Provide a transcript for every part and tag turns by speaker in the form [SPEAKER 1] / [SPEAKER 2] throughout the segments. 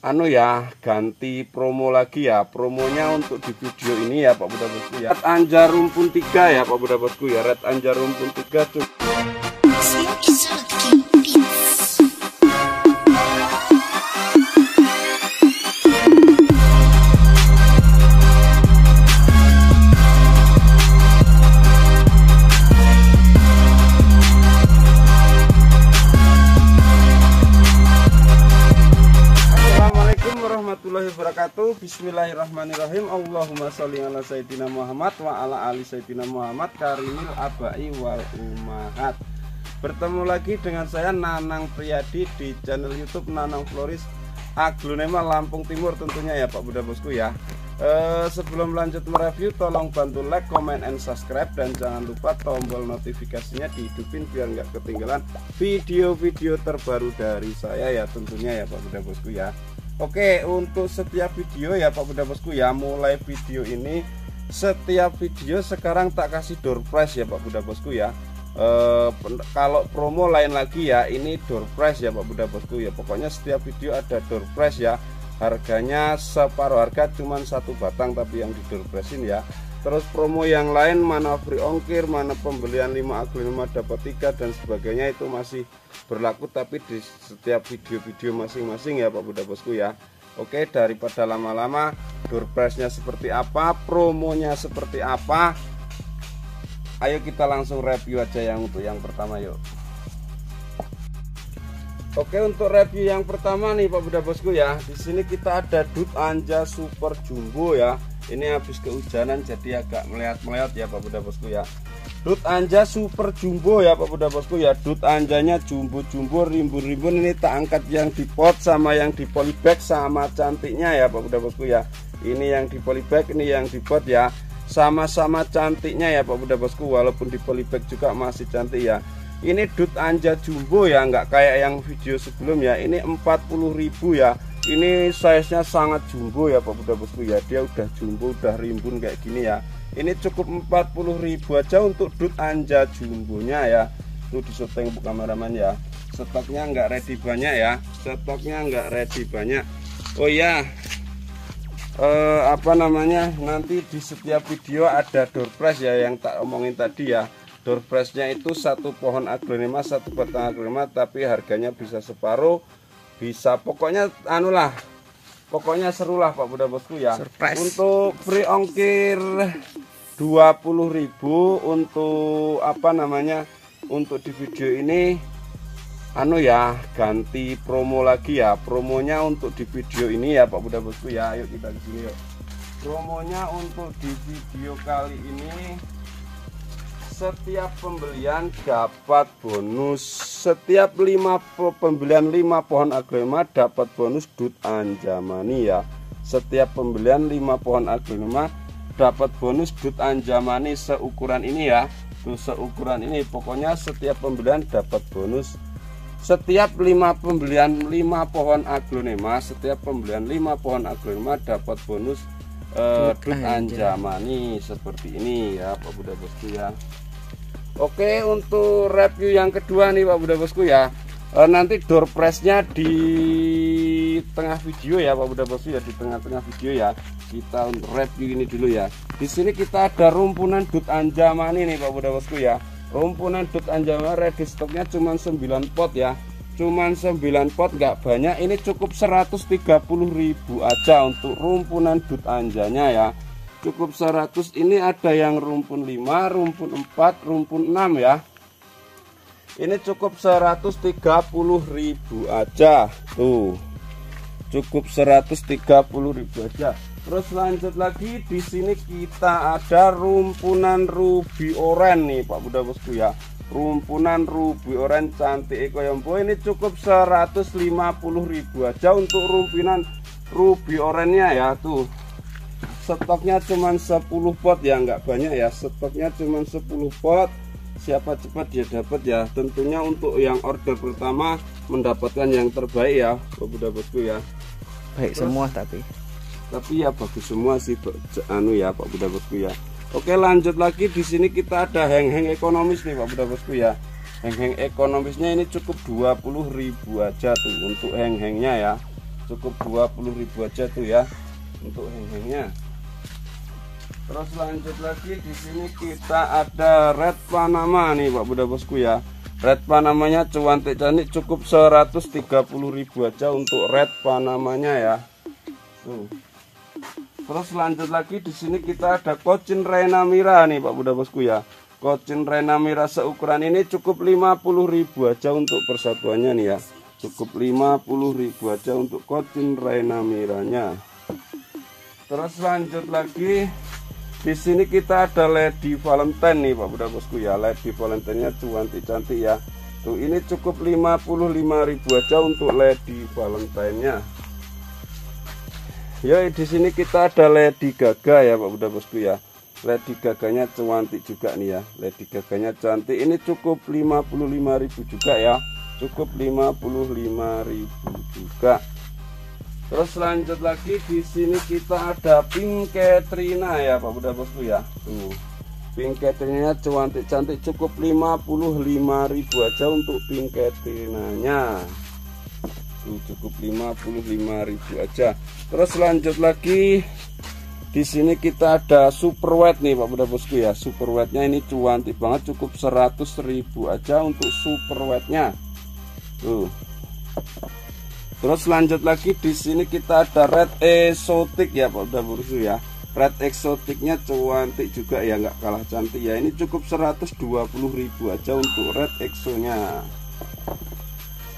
[SPEAKER 1] anu ya ganti promo lagi ya. Promonya untuk di video ini ya Pak Buda ya. Red Anjar Rumpun 3 ya Pak Buda ya. Red Anjar Rumpun 3 cukup wabarakatuh. Bismillahirrahmanirrahim. Allahumma sholli ala Sayyidina Muhammad Wa ala ali Sayyidina Muhammad Karimil abai wal umahat. Bertemu lagi dengan saya Nanang Priyadi Di channel youtube Nanang Floris Aglonema Lampung Timur tentunya ya Pak Bunda Bosku ya. Uh, sebelum lanjut mereview tolong bantu like, comment, and subscribe. Dan jangan lupa tombol notifikasinya dihidupin biar nggak ketinggalan video-video terbaru dari saya ya tentunya ya Pak Bunda Bosku ya Oke untuk setiap video ya Pak Bunda Bosku ya mulai video ini setiap video sekarang tak kasih door prize ya Pak Bunda Bosku ya. E, kalau promo lain lagi ya ini door prize ya Pak Bunda Bosku ya. Pokoknya setiap video ada door prize ya. Harganya separuh harga cuman satu batang tapi yang di door prizein ya terus promo yang lain mana free ongkir mana pembelian 5 akun 5 dapat 3 dan sebagainya itu masih berlaku tapi di setiap video-video masing-masing ya Pak Bunda Bosku ya. Oke daripada lama-lama door price-nya seperti apa promonya seperti apa ayo kita langsung review aja yang untuk yang pertama yuk. Oke untuk review yang pertama nih Pak Bunda Bosku ya. Di sini kita ada Dut Anja Super Jumbo ya ini habis kehujanan jadi agak melihat-melihat ya Pak Bunda Bosku ya. Dut anja super jumbo ya Pak Bunda Bosku ya. Dut anjanya jumbo-jumbo rimbun-rimbun. Ini tak angkat yang di pot sama yang di polybag sama cantiknya ya Pak Bunda Bosku ya. Ini yang di polybag ini yang di pot ya. Sama-sama cantiknya ya Pak Bunda Bosku walaupun di polybag juga masih cantik ya. Ini dut anja jumbo ya nggak kayak yang video sebelum ya. Ini 40.000 ya ini size nya sangat jumbo ya Pak Bunda Bosku ya dia udah jumbo udah rimbun kayak gini ya. Ini cukup 40.000 aja untuk dut anja jumbonya ya. Itu di syuting bu kameraman ya. Stoknya nggak ready banyak ya. Stoknya nggak ready banyak. Oh ya eh, apa namanya? Nanti di setiap video ada door prize ya yang tak omongin tadi ya. Door prize nya itu satu pohon aglonema satu batang aglonema tapi harganya bisa separuh bisa pokoknya anulah. Pokoknya serulah Pak Bunda Bosku ya. Surprise. untuk free ongkir 20.000 untuk apa namanya untuk di video ini anu ya ganti promo lagi ya. Promonya untuk di video ini ya Pak Bunda Bosku ya. Ayo kita ke sini yuk. Promonya untuk di video kali ini setiap pembelian dapat bonus. Setiap lima pembelian lima pohon aglonema dapat bonus dut anjamani ya. Setiap pembelian lima pohon aglonema dapat bonus dut anjamani seukuran ini ya. Tuh seukuran ini. Pokoknya setiap pembelian dapat bonus. Setiap lima pembelian lima pohon aglonema setiap pembelian lima pohon aglonema dapat bonus uh, dut anjamani. seperti ini ya Pak Buddha Bosku ya Oke untuk review yang kedua nih Pak Bunda Bosku ya. E, nanti door prize-nya di tengah video ya Pak Bunda Bosku ya di tengah-tengah video ya. Kita review ini dulu ya. Di sini kita ada rumpunan dut anjamani nih Pak Bunda Bosku ya. Rumpunan dut anjamani ready stoknya cuma 9 pot ya. Cuman 9 pot nggak banyak. Ini cukup 130.000 aja untuk rumpunan dut anjanya ya cukup 100 ini ada yang rumpun 5 rumpun 4 rumpun 6 ya. Ini cukup 130.000 aja. Tuh. Cukup 130.000 aja. Terus lanjut lagi di sini kita ada rumpunan ruby orange nih Pak Bunda Bosku ya. Rumpunan ruby orange cantik ekoyombo ini cukup 150.000 aja untuk rumpunan ruby orange nya ya tuh stoknya cuma 10 pot. Ya nggak banyak ya. Stoknya cuma 10 pot. Siapa cepat dia dapat ya. Tentunya untuk yang order pertama mendapatkan yang terbaik ya Bapak bosku ya.
[SPEAKER 2] Baik Terus, semua tapi.
[SPEAKER 1] Tapi ya bagus semua sih anu ya Pak Buddha bosku ya. Oke lanjut lagi. Di sini kita ada heng-heng ekonomis nih Pak Buddha bosku ya. Heng-heng ekonomisnya ini cukup 20.000 aja tuh untuk heng-hengnya ya. Cukup 20.000 aja tuh ya untuk heng-hengnya terus lanjut lagi di sini kita ada red panama nih Pak Bunda Bosku ya. Red panamanya cuantik cantik cukup 130.000 aja untuk red panamanya ya. Tuh. Terus lanjut lagi di sini kita ada kocin Rena Mira nih Pak Bunda Bosku ya. Kocin Rena Mira seukuran ini cukup 50.000 aja untuk persatuannya nih ya. Cukup 50.000 aja untuk kocin Rena Miranya. Terus lanjut lagi di sini kita ada Lady Valentine nih Pak Bunda Bosku ya. Lady Valentine nya cantik cantik ya. Tuh ini cukup 55.000 aja untuk Lady Valentine nya ya di sini kita ada Lady Gaga ya Pak Bunda Bosku ya. Lady gaganya cantik juga nih ya. Lady gaganya cantik ini cukup 55.000 juga ya. Cukup 55.000 juga terus lanjut lagi di sini kita ada pink Katrina ya Pak Bunda Bosku ya. Tuh. Pink Katrina cantik cantik cukup 55.000 aja untuk pink Katrina nya tuh cukup 55.000 aja. Terus lanjut lagi di sini kita ada super wet nih Pak Bunda Bosku ya. Super wetnya ini cuantik banget cukup 100.000 aja untuk super wetnya. Tuh terus lanjut lagi di sini kita ada red exotic ya Pak Bunda Bosku ya red exoticnya cuantik juga ya nggak kalah cantik ya ini cukup 120.000 aja untuk red exonya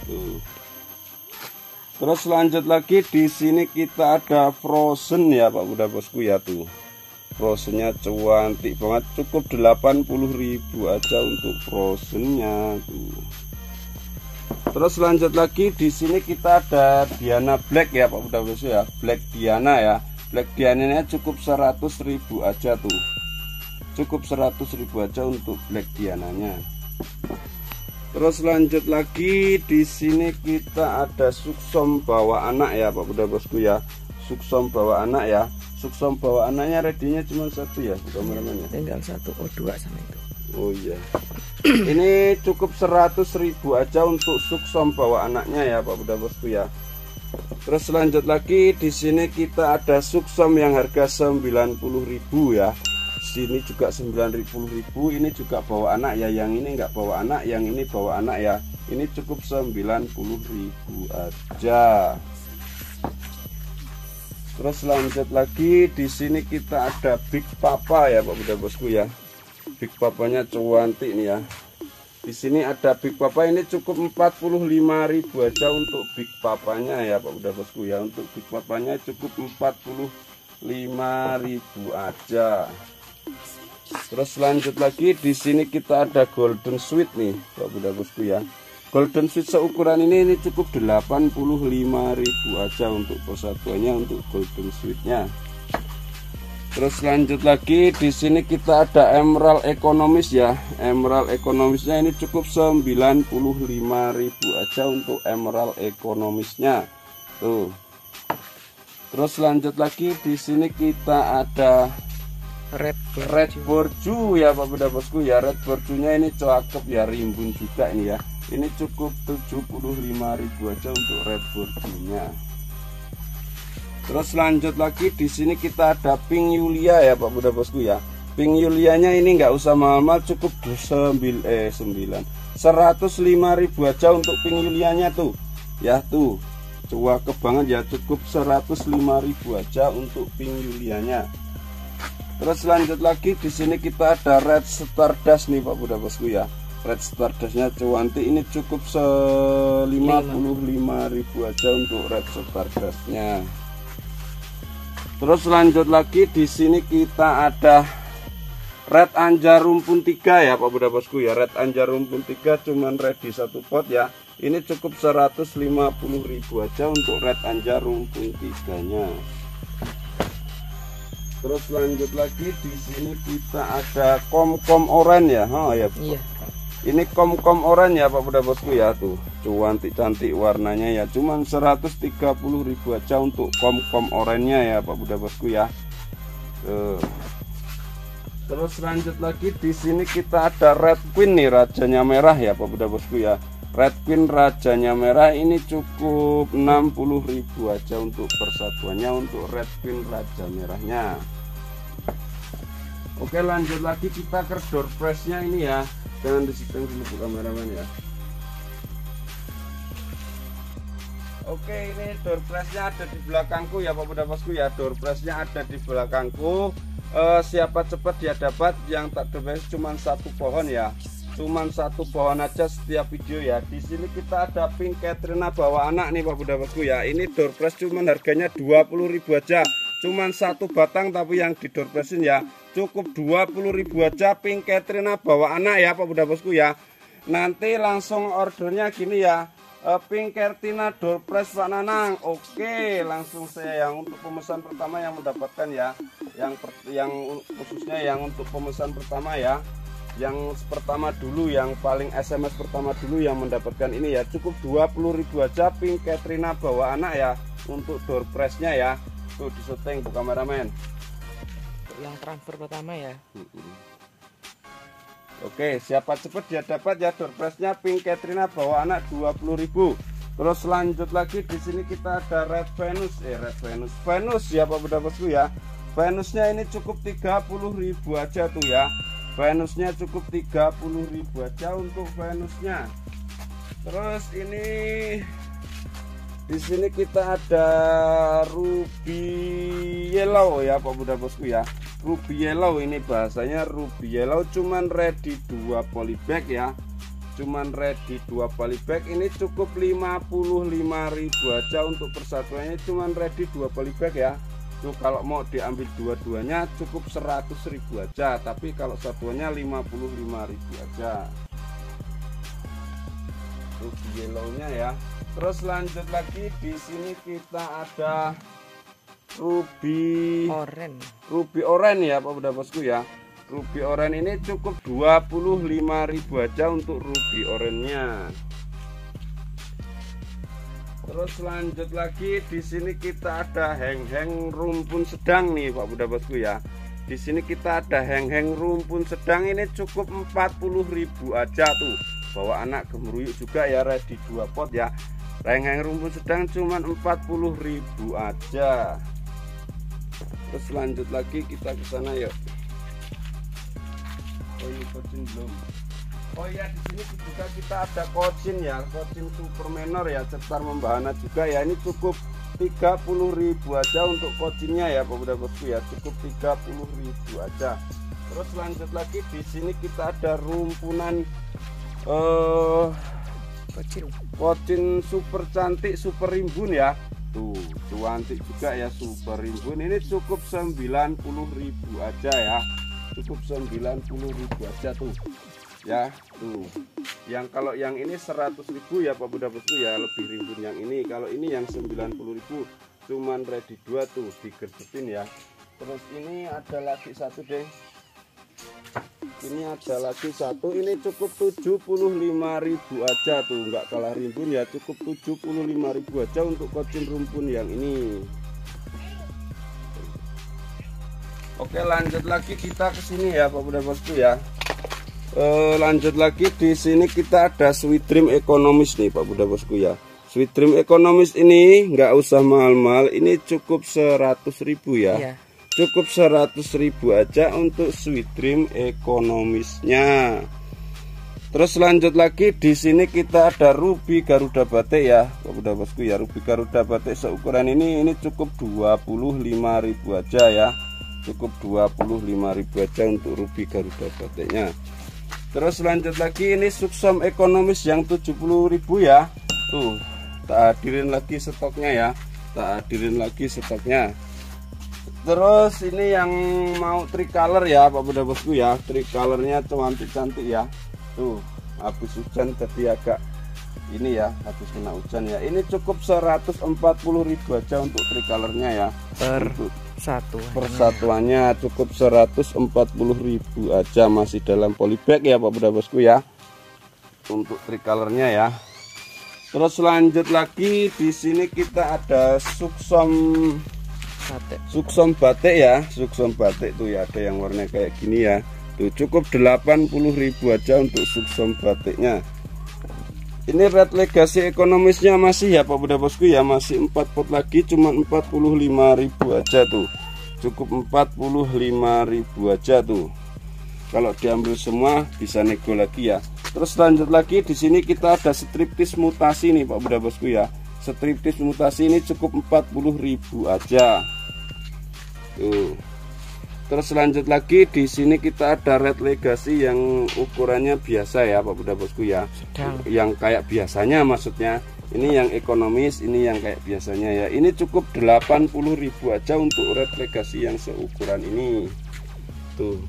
[SPEAKER 1] tuh Terus lanjut lagi di sini kita ada frozen ya Pak Bunda Bosku ya tuh. Frozennya cantik banget cukup 80.000 aja untuk frozennya tuh. Terus lanjut lagi di sini kita ada Diana Black ya Pak Bunda Bosku ya. Black Diana ya. Black Diana cukup 100.000 aja tuh. Cukup 100.000 aja untuk Black Diananya. Terus lanjut lagi di sini kita ada suksom bawa anak ya Pak Bunda Bosku ya. Suksom bawa anak ya. Suksom bawa anaknya redinya cuma satu ya,
[SPEAKER 2] kameramen ya. Tinggal satu oh dua sama itu.
[SPEAKER 1] Oh iya. Ini cukup 100.000 aja untuk suksom bawa anaknya ya Pak Bunda Bosku ya. Terus lanjut lagi di sini kita ada suksom yang harga 90.000 ya. Sini juga 9000 ini juga bawa anak ya. Yang ini enggak bawa anak yang ini bawa anak ya. Ini cukup 90.000 aja. Terus lanjut lagi di sini kita ada Big Papa ya Pak Bunda Bosku ya Big Papanya cantik nih ya di sini ada Big Papa ini cukup 45.000 aja untuk Big Papanya ya Pak Bunda Bosku ya untuk Big Papanya cukup 45.000 aja Terus lanjut lagi di sini kita ada golden sweet nih, Pak Bunda Bosku ya. Golden sweet seukuran ini ini cukup 85.000 aja untuk persatuannya untuk golden sweetnya. Terus lanjut lagi di sini kita ada emerald ekonomis ya. Emerald ekonomisnya ini cukup 95.000 aja untuk emerald ekonomisnya. Tuh. Terus lanjut lagi di sini kita ada red borju. red borju ya Pak Bunda Bosku ya red borjunya ini cakep ya rimbun juga ini ya ini cukup 75.000 aja untuk red borjunya terus lanjut lagi di sini kita ada pink Yulia ya Pak Bunda Bosku ya pink Yulianya ini nggak usah mahal cukup 9 eh 9 105.000 aja untuk pink Yulianya tuh ya tuh cuakep banget ya cukup 105.000 aja untuk pink Yulianya Terus lanjut lagi di sini kita ada red stardust nih Pak Bunda Bosku ya. Red stardustnya cuanti ini cukup se 55.000 aja untuk red stardustnya. Terus lanjut lagi di sini kita ada red anjar rumpun 3 ya Pak Bunda Bosku ya. Red anjar rumpun 3 cuman ready satu pot ya. Ini cukup 150.000 aja untuk red anjar rumpun 3 nya terus lanjut lagi di sini kita ada kom-kom oranye ya oh ya iya. ini kom-kom oranye ya Pak Bunda Bosku ya tuh cantik-cantik warnanya ya. Cuman 130.000 aja untuk kom-kom oranye ya Pak Bunda Bosku ya. Tuh. terus lanjut lagi di sini kita ada red queen nih rajanya merah ya Pak Bunda Bosku ya. Red Queen rajanya merah ini cukup 60.000 aja untuk persatuannya untuk Red Queen raja merahnya. Oke lanjut lagi kita ke door pressnya ini ya. Jangan disikeng dulu kameramen ya Oke ini door pressnya ada di belakangku ya Pak Bunda Bosku ya. Door pressnya ada di belakangku. Uh, siapa cepat dia dapat yang tak dapat cuma satu pohon ya. Cuman satu pohon aja setiap video ya. Di sini kita ada pink Katrina bawa anak nih Pak Bunda Bosku ya. Ini door press cuman harganya 20.000 aja. Cuman satu batang tapi yang di door pressin ya. Cukup 20.000 aja pink Katrina bawa anak ya Pak Bunda Bosku ya. Nanti langsung ordernya gini ya uh, pink Katrina door press Pak Nanang. Oke langsung saya yang untuk pemesan pertama yang mendapatkan ya. Yang yang khususnya yang untuk pemesan pertama ya. Yang pertama dulu yang paling SMS pertama dulu yang mendapatkan ini ya. Cukup 20.000 aja pink Katrina bawa anak ya. Untuk door pressnya ya. Tuh di syuting bu kameramen.
[SPEAKER 2] Yang transfer pertama ya
[SPEAKER 1] Oke siapa cepet dia dapat ya door pressnya pink Katrina bawa anak 20.000 terus lanjut lagi di sini kita ada red Venus. Eh red Venus. Venus ya Pak Bunda Bosku ya. Venusnya ini cukup 30.000 aja tuh ya. Venusnya cukup 30.000 aja untuk Venusnya. Terus ini di sini kita ada ruby yellow ya Pak Bunda Bosku ya ruby yellow ini bahasanya ruby yellow cuman ready dua polybag ya. Cuman ready dua polybag ini cukup 55.000 aja untuk persatuannya cuman ready dua polybag ya. Itu kalau mau diambil dua-duanya cukup 100.000 aja tapi kalau satuannya 55.000 aja. Ruby yellownya ya. Terus lanjut lagi di sini kita ada ruby
[SPEAKER 2] oren
[SPEAKER 1] ruby oren ya Pak Bunda Bosku ya ruby oren ini cukup 25.000 aja untuk ruby orennya Terus lanjut lagi di sini kita ada heng-heng rumpun sedang nih Pak Bunda Bosku ya. Di sini kita ada heng-heng rumpun sedang ini cukup 40.000 aja tuh. Bawa anak gemeruyuk juga ya ready dua pot ya. Heng-heng rumpun sedang cuma 40.000 aja. Terus lanjut lagi kita ke sana yuk. Oh ini belum. Oh iya di sini juga kita ada kocin ya, kocin super menor ya, cetar membahana juga ya. Ini cukup 30.000 aja untuk kocinnya ya, Pak Bosku ya. Cukup 30.000 aja. Terus lanjut lagi di sini kita ada rumpunan eh uh, kocin. Kocin super cantik, super rimbun ya. Tuh, cantik juga ya super rimbun. Ini cukup 90.000 aja ya. Cukup 90.000 aja tuh. Ya tuh. Yang kalau yang ini 100.000 ya Pak Bunda Bosku ya. Lebih rimbun yang ini. Kalau ini yang 90.000 cuman ready dua tuh digerbetin ya. Terus ini ada lagi satu deh ini ada lagi satu. Ini cukup 75.000 aja tuh. Nggak kalah rimbun ya. Cukup 75.000 aja untuk kocin rumpun yang ini. Oke lanjut lagi kita ke sini ya Pak Bunda Bosku ya. E, lanjut lagi di sini kita ada sweet dream ekonomis nih Pak Bunda Bosku ya. Sweet dream ekonomis ini nggak usah mahal-mahal. Ini cukup 100.000 ya. Iya. Cukup 100.000 aja untuk sweet dream ekonomisnya. Terus lanjut lagi di sini kita ada ruby Garuda batik ya, Bunda Bosku? Ya. Ruby Garuda batik seukuran ini ini cukup 25.000 aja ya. Cukup 25.000 aja untuk ruby Garuda batiknya. Terus lanjut lagi ini suksom ekonomis yang 70.000 ya. Tuh tak hadirin lagi stoknya ya. Tak hadirin lagi stoknya terus ini yang mau tricolor ya Pak Bunda Bosku ya. Tricolornya cantik-cantik ya. Tuh habis hujan jadi agak ini ya habis kena hujan ya. Ini cukup 140.000 aja untuk tricolornya ya.
[SPEAKER 2] Per satu
[SPEAKER 1] persatuannya cukup 140.000 aja masih dalam polybag ya Pak Bunda Bosku ya. Untuk tricolornya ya. Terus lanjut lagi di sini kita ada suksom batik. Suksom batik ya suksom batik tuh ya ada yang warna kayak gini ya. Tuh cukup 80.000 aja untuk suksom batiknya. Ini red legacy ekonomisnya masih ya Pak Bunda Bosku ya masih 4 pot lagi cuma 45.000 aja tuh. Cukup 45.000 aja tuh. Kalau diambil semua bisa nego lagi ya. Terus lanjut lagi di sini kita ada striptis mutasi nih Pak Bunda Bosku ya. Striptis mutasi ini cukup 40.000 aja tuh Terus lanjut lagi di sini kita ada red legacy yang ukurannya biasa ya Pak Bunda Bosku ya.
[SPEAKER 2] Sedang.
[SPEAKER 1] Yang kayak biasanya maksudnya. Ini yang ekonomis, ini yang kayak biasanya ya. Ini cukup 80.000 aja untuk red legacy yang seukuran ini. Tuh.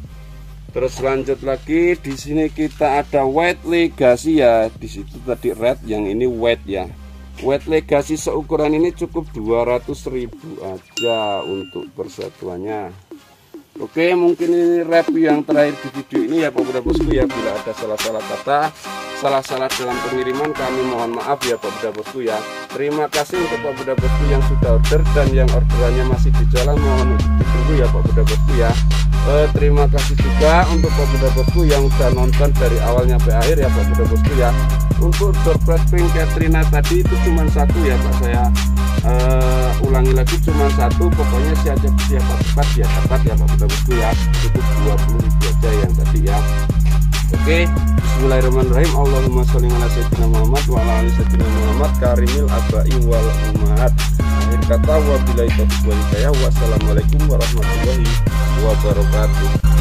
[SPEAKER 1] Terus lanjut lagi di sini kita ada white legacy ya. Di situ tadi red, yang ini white ya. White legacy seukuran ini cukup 200.000 aja untuk persatuannya. Oke mungkin ini review yang terakhir di video ini ya Pak Bosku ya. Bila ada salah-salah kata Salah-salah dalam pengiriman kami mohon maaf ya Pak Bosku ya. Terima kasih untuk Pak Bosku yang sudah order Dan yang orderannya masih di jalan. Mohon ditunggu ya Pak Bosku ya eh, Terima kasih juga untuk Pak Bunda Bosku yang sudah nonton dari awalnya sampai akhir ya Pak Bunda Bosku ya. Untuk door pink Katrina tadi itu cuma satu ya Pak. Saya uh, ulangi lagi cuma satu. Pokoknya siapa siapa cepat ya dapat ya Buta Bosku ya. Cukup 20 ribu aja yang tadi ya. Oke Bismillahirrahmanirrahim. Allahumma sholli ala sayyidina Muhammad wa ala ali sayyidina Muhammad. Karimil abai wal akhir kata wabillahi taufiq wal hidayah. Wassalamualaikum warahmatullahi wabarakatuh